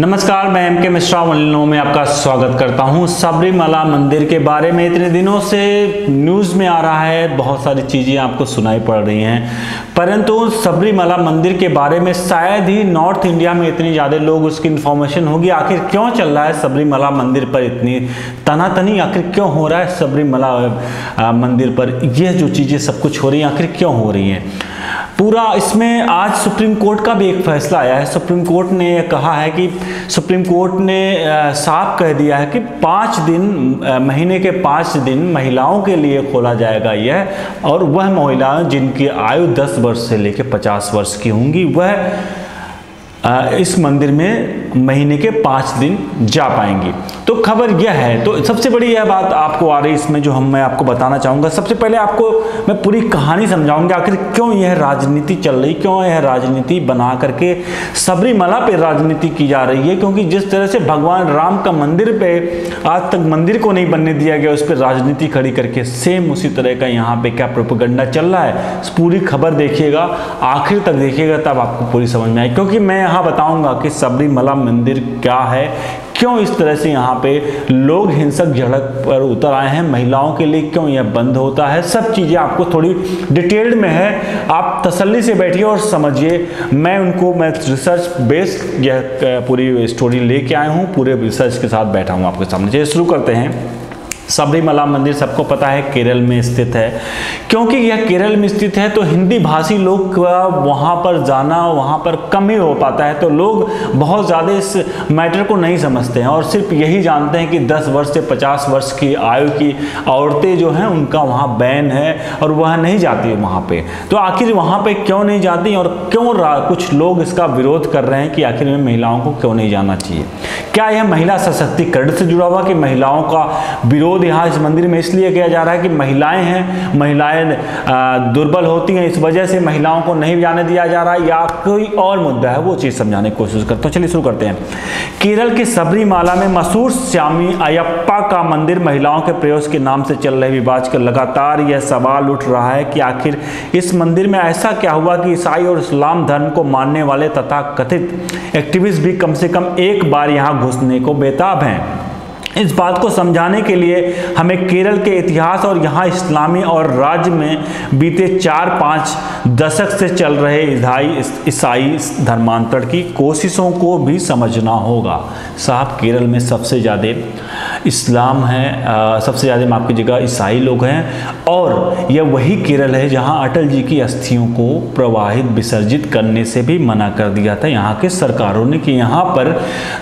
नमस्कार, मैं एम के मिश्रा वलिनो में आपका स्वागत करता हूँ। सबरीमला मंदिर के बारे में इतने दिनों से न्यूज़ में आ रहा है, बहुत सारी चीज़ें आपको सुनाई पड़ रही हैं। परंतु सबरीमला मंदिर के बारे में शायद ही नॉर्थ इंडिया में इतनी ज़्यादा लोग उसकी इन्फॉर्मेशन होगी। आखिर क्यों चल रहा है सबरीमला मंदिर पर इतनी तनातनी? आखिर क्यों हो रहा है सबरीमला मंदिर पर? यह जो चीज़ें सब कुछ हो रही हैं, आखिर क्यों हो रही हैं? पूरा इसमें आज सुप्रीम कोर्ट का भी एक फैसला आया है। सुप्रीम कोर्ट ने कहा है कि सुप्रीम कोर्ट ने साफ़ कह दिया है कि पाँच दिन महीने के पाँच दिन महिलाओं के लिए खोला जाएगा यह, और वह महिलाएँ जिनकी आयु 10 वर्ष से लेकर 50 वर्ष की होंगी, वह इस मंदिर में महीने के पाँच दिन जा पाएँगे। तो खबर यह है तो सबसे बड़ी यह बात आपको आ रही है इसमें जो हम, मैं आपको बताना चाहूँगा, सबसे पहले आपको मैं पूरी कहानी समझाऊँगा, आखिर क्यों यह राजनीति चल रही, क्यों यह राजनीति बना करके सबरीमला पे राजनीति की जा रही है, क्योंकि जिस तरह से भगवान राम का मंदिर पे आज तक मंदिर को नहीं बनने दिया गया, उस पर राजनीति खड़ी करके सेम उसी तरह का यहाँ पे क्या प्रोपोगंडा चल रहा है, पूरी खबर देखिएगा, आखिर तक देखिएगा, तब आपको पूरी समझ में आए क्योंकि मैं यहाँ बताऊँगा कि सबरीमला मंदिर क्या है? क्यों इस तरह से यहाँ पे लोग हिंसक झड़प पर उतर आए हैं? महिलाओं के लिए क्यों यह बंद होता है? सब चीज़ें आपको थोड़ी डिटेल्ड में है। आप तसल्ली से बैठिए और समझिए। मैं उनको, मैं रिसर्च बेस्ड यह पूरी स्टोरी लेके आया हूँ। पूरे रिसर्च के साथ बैठा हूँ आपके सामने। चलिए शुरू करते हैं। सबरीमला मंदिर सबको पता है, केरल में स्थित है। क्योंकि यह केरल में स्थित है तो हिंदी भाषी लोग का वहाँ पर जाना, वहाँ पर कम ही हो पाता है तो लोग बहुत ज़्यादा इस मैटर को नहीं समझते हैं और सिर्फ़ यही जानते हैं कि 10 वर्ष से 50 वर्ष की आयु की औरतें जो हैं, उनका वहाँ बैन है और वह नहीं जाती वहाँ पर तो आखिर वहाँ पर क्यों नहीं जाती और क्यों कुछ लोग इसका विरोध कर रहे हैं कि आखिर में महिलाओं को क्यों नहीं जाना चाहिए? क्या यह महिला सशक्तिकरण से जुड़ा हुआ कि महिलाओं का विरोध विरोध यहाँ इस मंदिर में इसलिए किया जा रहा है कि महिलाएँ हैं, महिलाएँ दुर्बल होती हैं, इस वजह से महिलाओं को नहीं जाने दिया जा रहा है या कोई और मुद्दा है, वो चीज़ समझाने की कोशिश करते हैं। चलिए शुरू करते हैं। केरल के सबरीमाला में मशहूर श्यामी अयप्पा का मंदिर महिलाओं के प्रयोग के नाम से चल रहे विवाद का लगातार यह सवाल उठ रहा है कि आखिर इस मंदिर में ऐसा क्या हुआ कि ईसाई और इस्लाम धर्म को मानने वाले तथा कथित एक्टिविस्ट भी कम से कम एक बार यहाँ घुसने को बेताब हैं। इस बात को समझाने के लिए हमें केरल के इतिहास और यहाँ इस्लामी और राज्य में बीते चार पाँच दशक से चल रहे ईसाई ईसाई धर्मांतरण की कोशिशों को भी समझना होगा। साहब, केरल में सबसे ज़्यादा इस्लाम है सबसे ज़्यादा माफ़ कीजिएगा ईसाई लोग हैं और यह वही केरल है जहाँ अटल जी की अस्थियों को प्रवाहित, विसर्जित करने से भी मना कर दिया था। यहाँ के सरकारों ने कि यहाँ पर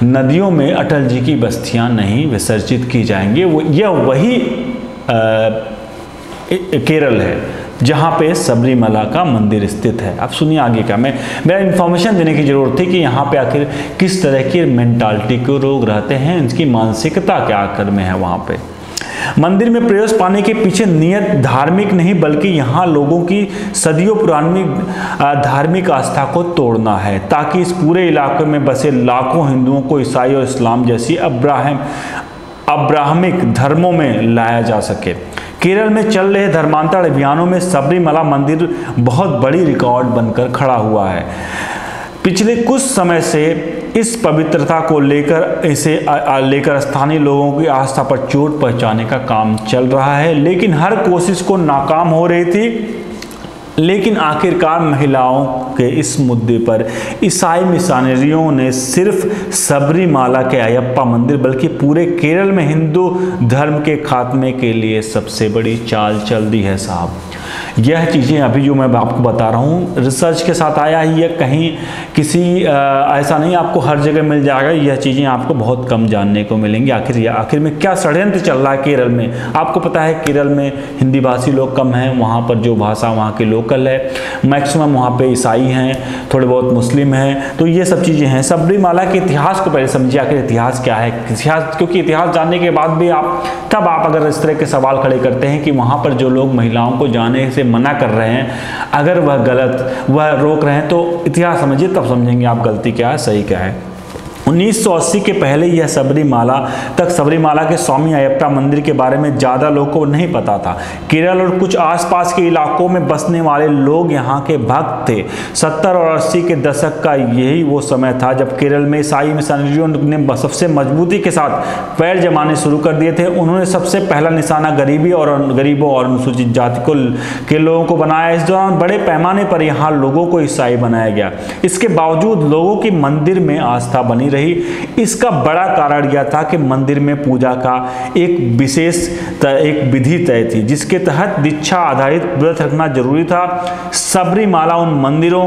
नदियों में अटल जी की बस्तियाँ नहीं विसर्जित की जाएँगे। वो यह वही आ, केरल है जहाँ पे सबरीमला का मंदिर स्थित है। अब सुनिए आगे का। मैं मेरा इन्फॉर्मेशन देने की ज़रूरत थी कि यहाँ पे आखिर किस तरह की मेंटालिटी के रोग रहते हैं इनकी मानसिकता क्या आकर में है वहाँ पे। मंदिर में प्रवेश पाने के पीछे नियत धार्मिक नहीं बल्कि यहाँ लोगों की सदियों पुरानी धार्मिक आस्था को तोड़ना है ताकि इस पूरे इलाके में बसे लाखों हिंदुओं को ईसाई और इस्लाम जैसी अब्राहम अब्राहमिक धर्मों में लाया जा सके। केरल में चल रहे धर्मांतरण अभियानों में सबरीमला मंदिर बहुत बड़ी रिकॉर्ड बनकर खड़ा हुआ है। पिछले कुछ समय से इस पवित्रता को लेकर, इसे लेकर स्थानीय लोगों की आस्था पर चोट पहुँचाने का काम चल रहा है, लेकिन हर कोशिश को नाकाम हो रही थी। लेकिन आखिरकार महिलाओं के इस मुद्दे पर ईसाई मिशनरियों ने सिर्फ़ सबरीमाला के अयप्पा मंदिर, बल्कि पूरे केरल में हिंदू धर्म के खात्मे के लिए सबसे बड़ी चाल चल दी है साहब। यह चीज़ें अभी जो मैं आपको बता रहा हूँ रिसर्च के साथ आया ही है कहीं किसी आ, ऐसा नहीं आपको हर जगह मिल जाएगा यह चीज़ें आपको बहुत कम जानने को मिलेंगी। आखिर आखिर में क्या षड्यंत्र चल रहा है केरल में? आपको पता है केरल में हिंदी भाषी लोग कम हैं वहाँ पर जो भाषा वहाँ के लोकल है। मैक्सिमम वहाँ पर ईसाई हैं थोड़े बहुत मुस्लिम हैं तो ये सब चीज़ें हैं। सबरीमाला के इतिहास को पहले समझिए आखिर इतिहास क्या है? इतिहास क्योंकि इतिहास जानने के बाद भी आप तब आप अगर इस तरह के सवाल खड़े करते हैं कि वहाँ पर जो लोग महिलाओं को जाने से मना कर रहे हैं, अगर वह गलत, वह रोक रहे हैं तो इतिहास समझिए, तब समझेंगे आप गलती क्या है, सही क्या है। 1980 के पहले यह सबरीमाला तक सबरीमाला के स्वामी अयप्पा मंदिर के बारे में ज़्यादा लोगों को नहीं पता था। केरल और कुछ आसपास के इलाकों में बसने वाले लोग यहाँ के भक्त थे। 70 और 80 के दशक का यही वो समय था जब केरल में ईसाई मिशनरियों ने सबसे मजबूती के साथ पैर जमाने शुरू कर दिए थे। उन्होंने सबसे पहला निशाना गरीबी और गरीबों और अनुसूचित जाति को के लोगों को बनाया। इस दौरान बड़े पैमाने पर यहाँ लोगों को ईसाई बनाया गया। इसके बावजूद लोगों की मंदिर में आस्था बनी रही। इसका बड़ा कारण यह था कि मंदिर में पूजा का एक विशेष एक विधि तय थी, जिसके तहत दीक्षा आधारित व्रत रखना ज़रूरी था। सबरीमाला उन मंदिरों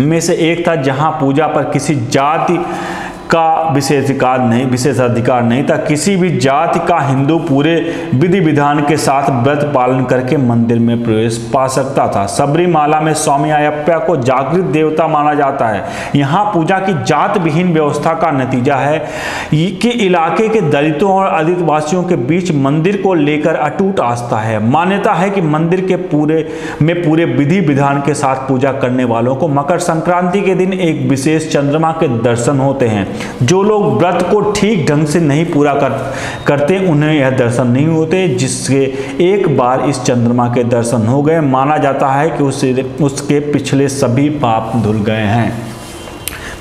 में से एक था जहाँ पूजा पर किसी जाति का विशेषाधिकार नहीं विशेषाधिकार नहीं था। किसी भी जाति का हिंदू पूरे विधि विधान के साथ व्रत पालन करके मंदिर में प्रवेश पा सकता था। सबरीमाला में स्वामी अयप्पा को जागृत देवता माना जाता है। यहाँ पूजा की जात विहीन व्यवस्था का नतीजा है कि इलाके के दलितों और आदिवासियों के बीच मंदिर को लेकर अटूट आस्था है। मान्यता है कि मंदिर के पूरे, में पूरे विधि विधान के साथ पूजा करने वालों को मकर संक्रांति के दिन एक विशेष चंद्रमा के दर्शन होते हैं। जो लोग व्रत को ठीक ढंग से नहीं पूरा कर, करते, उन्हें यह दर्शन नहीं होते जिससे एक बार इस चंद्रमा के दर्शन हो गए। माना जाता है कि उसे, उसके पिछले सभी पाप धुल गए हैं।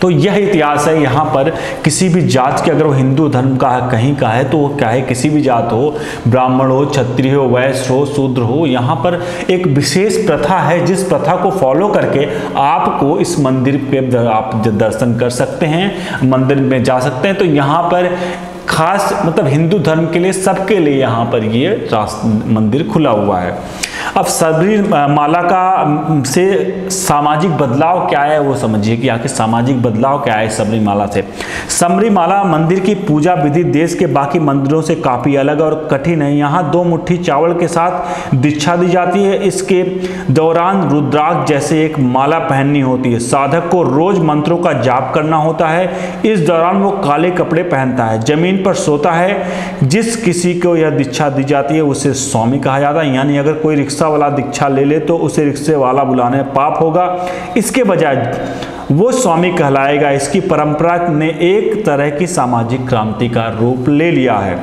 तो यह इतिहास है, यहाँ पर किसी भी जात के अगर वो हिंदू धर्म का है, कहीं का है तो वो क्या है, किसी भी जात हो, ब्राह्मण हो, क्षत्रिय हो, वैश्य हो, शूद्र हो, यहाँ पर एक विशेष प्रथा है, जिस प्रथा को फॉलो करके आपको इस मंदिर पे आप दर्शन कर सकते हैं, मंदिर में जा सकते हैं। तो यहाँ पर खास मतलब हिंदू धर्म के लिए सबके लिए यहाँ पर ये मंदिर खुला हुआ है। अब सबरी माला का से सामाजिक बदलाव क्या है वो समझिए कि आखिर सामाजिक बदलाव क्या है सबरी माला से। सबरी माला मंदिर की पूजा विधि देश के बाकी मंदिरों से काफ़ी अलग और कठिन है। यहाँ दो मुट्ठी चावल के साथ दीक्षा दी जाती है। इसके दौरान रुद्राक्ष जैसे एक माला पहननी होती है। साधक को रोज मंत्रों का जाप करना होता है। इस दौरान वो काले कपड़े पहनता है। ज़मीन पर सोता है। जिस किसी को यह दीक्षा दी जाती है, उसे स्वामी कहा जाता है। यानी अगर कोई रिक्शा रिक्शा वाला दीक्षा ले ले तो उसे रिक्शे वाला बुलाने पाप होगा। इसके बजाय वो स्वामी कहलाएगा। इसकी परंपरा ने एक तरह की सामाजिक क्रांति का रूप ले लिया है।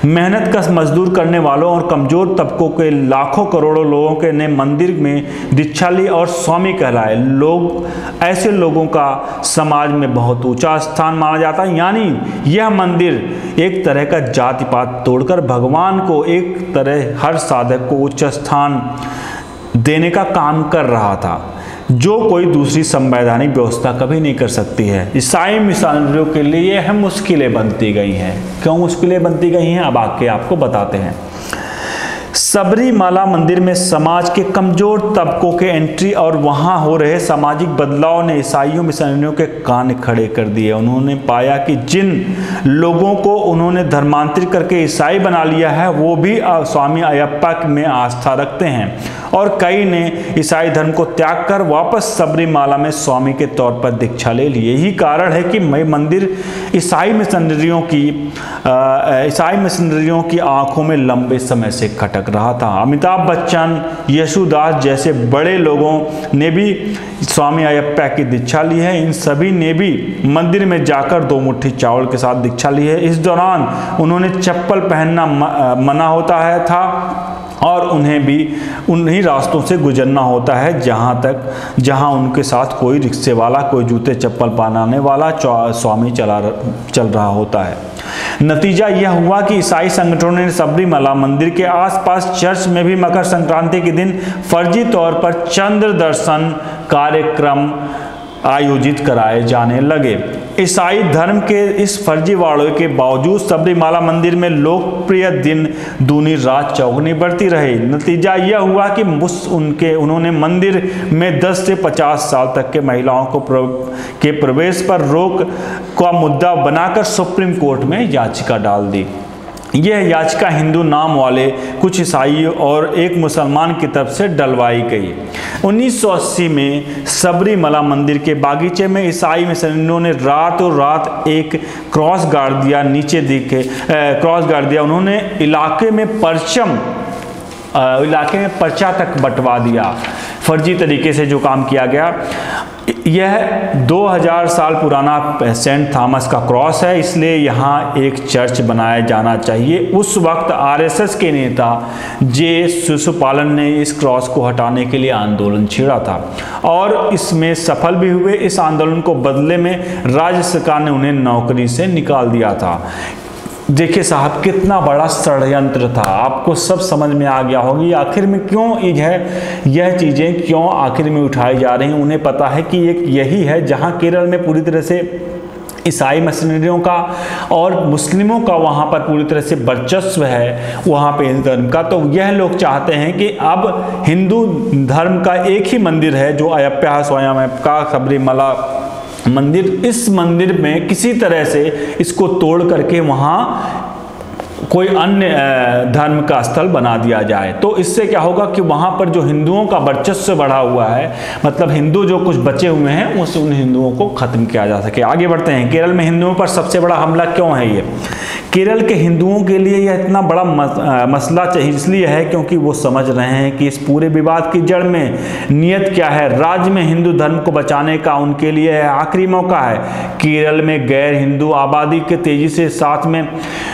मेहनत कश मजदूर करने वालों और कमज़ोर तबकों के लाखों करोड़ों लोगों के ने मंदिर में दीक्षा ली और स्वामी कहलाए। लोग, ऐसे लोगों का समाज में बहुत ऊँचा स्थान माना जाता है। यानी यह मंदिर एक तरह का जाति पात तोड़कर भगवान को एक तरह हर साधक को उच्च स्थान देने का काम कर रहा था। जो कोई दूसरी संवैधानिक व्यवस्था कभी नहीं कर सकती है। ईसाई मिशनरियों के लिए यह मुश्किलें बनती गई हैं। क्यों मुश्किलें बनती गई हैं? अब आके आपको बताते हैं। सबरीमाला मंदिर में समाज के कमज़ोर तबकों के एंट्री और वहाँ हो रहे सामाजिक बदलाव ने ईसाइयों, मिशनरियों के कान खड़े कर दिए। उन्होंने पाया कि जिन लोगों को उन्होंने धर्मांतरित करके ईसाई बना लिया है, वो भी स्वामी अयप्पा में आस्था रखते हैं। और कई ने ईसाई धर्म को त्याग कर वापस सबरीमाला में स्वामी के तौर पर दीक्षा ले ली। यही कारण है कि मैं मंदिर ईसाई मिशनरियों की ईसाई मिशनरियों की आँखों में लंबे समय से खटक रहा था। अमिताभ बच्चन, यशुदास जैसे बड़े लोगों ने भी स्वामी अयप्पा की दीक्षा ली है। इन सभी ने भी मंदिर में जाकर दो मुट्ठी चावल के साथ दीक्षा ली है। इस दौरान उन्होंने चप्पल पहनना मना होता है था। और उन्हें भी उन्हीं रास्तों से गुजरना होता है जहाँ तक, जहाँ उनके साथ कोई रिक्शे वाला कोई जूते चप्पल पहनाने वाला स्वामी चला चल रहा होता है। नतीजा यह हुआ कि ईसाई संगठनों ने सबरीमला मंदिर के आसपास चर्च में भी मकर संक्रांति के दिन फर्जी तौर पर चंद्र दर्शन कार्यक्रम आयोजित कराए जाने लगे। ईसाई धर्म के इस फर्जीवाड़े के बावजूद सबरीमाला मंदिर में लोकप्रिय दिन दूनी रात चौगनी बढ़ती रही। नतीजा यह हुआ कि मुस उनके उन्होंने मंदिर में 10 से 50 साल तक के महिलाओं को प्र, के प्रवेश पर रोक का मुद्दा बनाकर सुप्रीम कोर्ट में याचिका डाल दी। यह याचिका हिंदू नाम वाले कुछ ईसाई और एक मुसलमान की तरफ़ से डलवाई गई। 1980 में सबरीमला मंदिर के बागीचे में ईसाई मिशनरियों ने रात और रात एक क्रॉस गाड़ दिया, नीचे दिखे क्रॉस गाड़ दिया। उन्होंने इलाके में परचम इलाके में पर्चा तक बंटवा दिया। फर्जी तरीके से जो काम किया गया। यह 2000 साल पुराना सेंट थॉमस का क्रॉस है, इसलिए यहाँ एक चर्च बनाया जाना चाहिए। उस वक्त आरएसएस के नेता जे शिशुपालन ने इस क्रॉस को हटाने के लिए आंदोलन छेड़ा था और इसमें सफल भी हुए। इस आंदोलन को बदले में राज्य सरकार ने उन्हें नौकरी से निकाल दिया था। देखिए साहब, कितना बड़ा षडयंत्र था। आपको सब समझ में आ गया होगी आखिर में क्यों यह यह चीज़ें क्यों आखिर में उठाई जा रही हैं? उन्हें पता है कि एक यही है जहाँ केरल में पूरी तरह से ईसाई मशीनरियों का और मुस्लिमों का वहाँ पर पूरी तरह से वर्चस्व है, वहाँ पे हिंदू धर्म का। तो यह लोग चाहते हैं कि अब हिंदू धर्म का एक ही मंदिर है जो अयप्या स्वयं का सबरीमला मंदिर, इस मंदिर में किसी तरह से इसको तोड़ करके वहाँ कोई अन्य धर्म का स्थल बना दिया जाए। तो इससे क्या होगा कि वहाँ पर जो हिंदुओं का वर्चस्व बढ़ा हुआ है मतलब हिंदू जो कुछ बचे हुए हैं, उस उन हिंदुओं को खत्म किया जा सके। आगे बढ़ते हैं। केरल में हिंदुओं पर सबसे बड़ा हमला क्यों है ये? केरल के हिंदुओं के लिए यह इतना बड़ा मसला चाहिए, इसलिए है क्योंकि वो समझ रहे हैं कि इस पूरे विवाद की जड़ में नियत क्या है। राज्य में हिंदू धर्म को बचाने का उनके लिए आखिरी मौका है। केरल में गैर हिंदू आबादी के तेज़ी से साथ में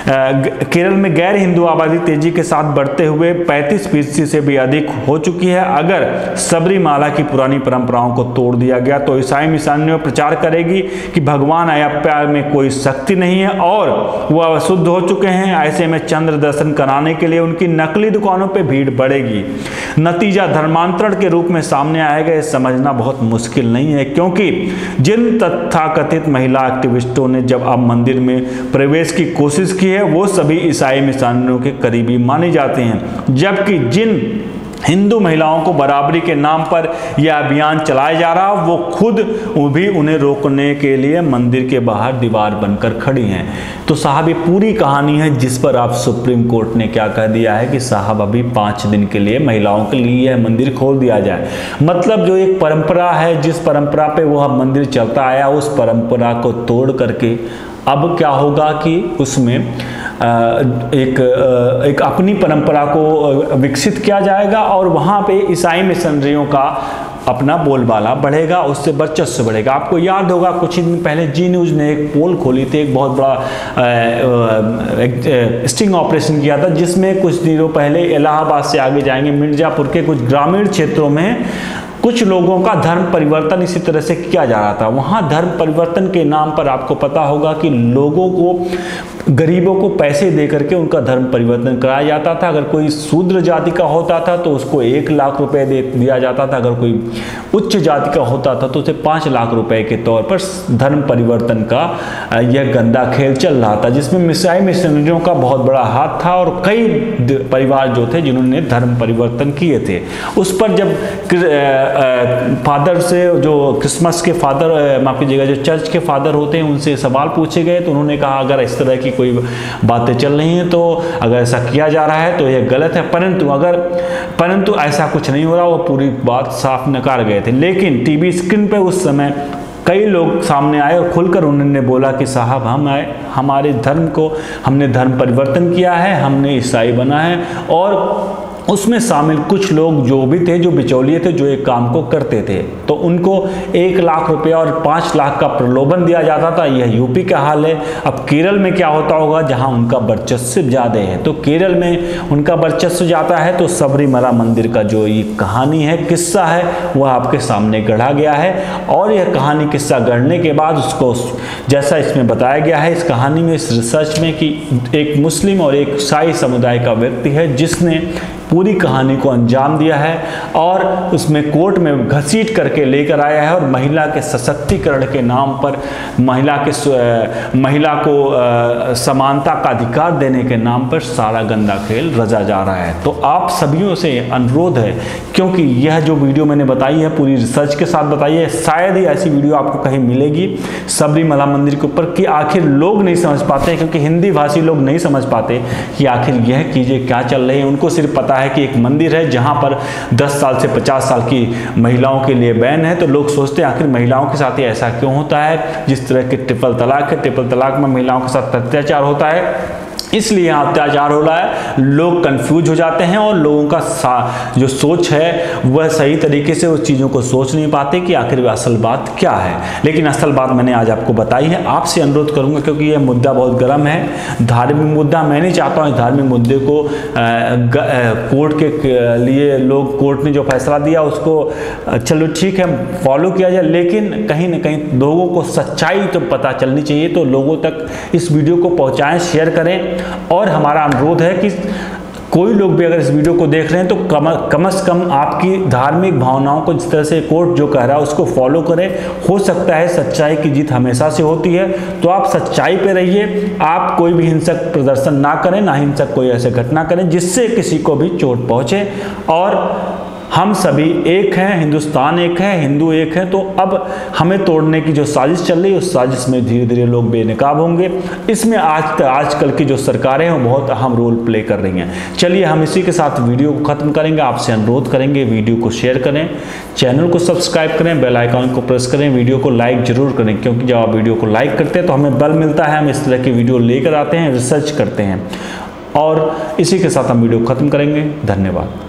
केरल में गैर हिंदू आबादी तेज़ी के साथ बढ़ते हुए 35 फ़ीसदी से भी अधिक हो चुकी है। अगर सबरीमाला की पुरानी परंपराओं को तोड़ दिया गया तो ईसाई मिसानियों प्रचार करेगी कि भगवान अयप्या में कोई शक्ति नहीं है और वह शुद्ध हो चुके हैं, ऐसे में चंद्र दर्शन कराने के लिए उनकी नकली दुकानों पर भीड़ बढ़ेगी। नतीजा धर्मांतरण के रूप में सामने आएगा ये समझना बहुत मुश्किल नहीं है, क्योंकि जिन तथाकथित महिला एक्टिविस्टों ने जब अब मंदिर में प्रवेश की कोशिश की है, वो सभी ईसाई मिसानियों के करीबी माने जाते हैं। जबकि जिन हिंदू महिलाओं को बराबरी के नाम पर यह अभियान चलाया जा रहा। वो खुद भी उन्हें रोकने के लिए मंदिर के बाहर दीवार बनकर खड़ी हैं। तो साहब, ये पूरी कहानी है जिस पर आप सुप्रीम कोर्ट ने क्या कह दिया है कि साहब, अभी पाँच दिन के लिए महिलाओं के लिए यह मंदिर खोल दिया जाए। मतलब जो एक परंपरा है, जिस परंपरा पे वह मंदिर चलता आया, उस परंपरा को तोड़ करके अब क्या होगा कि उसमें एक एक अपनी परंपरा को विकसित किया जाएगा और वहाँ पे ईसाई मिशनरियों का अपना बोलबाला बढ़ेगा, उससे वर्चस्व बढ़ेगा। आपको याद होगा, कुछ ही दिन पहले जी न्यूज़ ने एक पोल खोली थी, एक बहुत बड़ा स्टिंग ऑपरेशन किया था, जिसमें कुछ दिनों पहले इलाहाबाद से आगे जाएँगे, मिर्ज़ापुर के कुछ ग्रामीण क्षेत्रों में कुछ लोगों का धर्म परिवर्तन इसी तरह से किया जा रहा था। वहाँ धर्म परिवर्तन के नाम पर आपको पता होगा कि लोगों को, गरीबों को पैसे दे करके उनका धर्म परिवर्तन कराया जाता था। अगर कोई शूद्र जाति का होता था तो उसको एक लाख रुपए दे, दिया जाता था। अगर कोई उच्च जाति का होता था तो उसे पाँच लाख रुपए के तौर पर धर्म परिवर्तन का यह गंदा खेल चल रहा था, जिसमें मिसाई मिशनरियों का बहुत बड़ा हाथ था और कई परिवार जो थे जिन्होंने धर्म परिवर्तन किए थे। उस पर जब फादर से जो क्रिसमस के फादर माफ़ कीजिएगा, जो चर्च के फादर होते हैं, उनसे सवाल पूछे गए तो उन्होंने कहा, अगर इस तरह की कोई बातें चल रही हैं तो अगर ऐसा किया जा रहा है तो यह गलत है। परंतु अगर, परंतु ऐसा कुछ नहीं हो रहा, वो पूरी बात साफ़ नकार गए थे। लेकिन टीवी स्क्रीन पे उस समय कई लोग सामने आए और खुलकर उन्होंने बोला कि, साहब, हम आए, हमारे धर्म को, हमने धर्म परिवर्तन किया है, हमने ईसाई बना है और उसमें शामिल कुछ लोग जो भी थे, जो बिचौलिए थे, जो एक काम को करते थे। तो उनको एक लाख रुपया और पाँच लाख का प्रलोभन दिया जाता था। यह यूपी का हाल है। अब केरल में क्या होता होगा, जहाँ उनका वर्चस्व ज़्यादा है। तो केरल में उनका वर्चस्व जाता है तो सबरीमला मंदिर का जो ये कहानी है, किस्सा है वह आपके सामने गढ़ा गया है। और यह कहानी, किस्सा गढ़ने के बाद उसको जैसा इसमें बताया गया है, इस कहानी में, इस रिसर्च में कि एक मुस्लिम और एक ईसाई समुदाय का व्यक्ति है, जिसने पूरी कहानी को अंजाम दिया है और उसमें कोर्ट में घसीट करके लेकर आया है और महिला के सशक्तिकरण के नाम पर महिला के महिला को समानता का अधिकार देने के नाम पर सारा गंदा खेल रजा जा रहा है। तो आप सभी से अनुरोध है, क्योंकि यह जो वीडियो मैंने बताई है, पूरी रिसर्च के साथ बताई है, शायद ही ऐसी वीडियो आपको कहीं मिलेगी सबरीमला मंदिर के ऊपर कि आखिर लोग नहीं समझ पाते, क्योंकि हिंदी भाषी लोग नहीं समझ पाते कि आखिर यह चीज़ें क्या चल रही है। उनको सिर्फ़ पता है कि एक मंदिर है जहाँ पर 10 साल से 50 साल की महिलाओं के लिए बैन है। तो लोग सोचते हैं, आखिर महिलाओं के साथ ऐसा क्यों होता है? जिस तरह के ट्रिपल तलाक है ट्रिपल तलाक में महिलाओं के साथ अत्याचार होता है। इसलिए यहाँ अत्याचार हो रहा है, लोग कंफ्यूज हो जाते हैं और लोगों का जो सोच है, वह सही तरीके से उस चीज़ों को सोच नहीं पाते कि आखिर वह असल बात क्या है। लेकिन असल बात मैंने आज आपको बताई है, आपसे अनुरोध करूँगा क्योंकि यह मुद्दा बहुत गर्म है। धार्मिक मुद्दा, मैं नहीं चाहता हूँ इस धार्मिक मुद्दे को कोर्ट के लिए लोग, कोर्ट ने जो फैसला दिया उसको चलो ठीक है फॉलो किया जाए, लेकिन कहीं ना कहीं लोगों को सच्चाई तो पता चलनी चाहिए तो लोगों तक इस वीडियो को पहुँचाएँ शेयर करें। और हमारा अनुरोध है कि कोई लोग भी अगर इस वीडियो को देख रहे हैं तो कम कम से कम आपकी धार्मिक भावनाओं को जिस तरह से कोर्ट जो कह रहा है उसको फॉलो करें। हो सकता है सच्चाई की जीत हमेशा से होती है। तो आप सच्चाई पे रहिए, आप कोई भी हिंसक प्रदर्शन ना करें, ना हिंसक कोई ऐसे घटना करें, जिससे किसी को भी चोट पहुँचे। और हम सभी एक हैं, हिंदुस्तान एक है, हिंदू एक है तो अब हमें तोड़ने की जो साजिश चल रही है, उस साजिश में धीरे धीरे लोग बेनकाब होंगे। इसमें आज तक आजकल की जो सरकारें हैं बहुत अहम रोल प्ले कर रही हैं। चलिए हम इसी के साथ वीडियो को ख़त्म करेंगे, आपसे अनुरोध करेंगे, वीडियो को शेयर करें, चैनल को सब्सक्राइब करें, बेल आइकॉन को प्रेस करें, वीडियो को लाइक ज़रूर करें, क्योंकि जब आप वीडियो को लाइक करते हैं तो हमें बल मिलता है, हम इस तरह की वीडियो लेकर आते हैं, रिसर्च करते हैं। और इसी के साथ हम वीडियो ख़त्म करेंगे, धन्यवाद।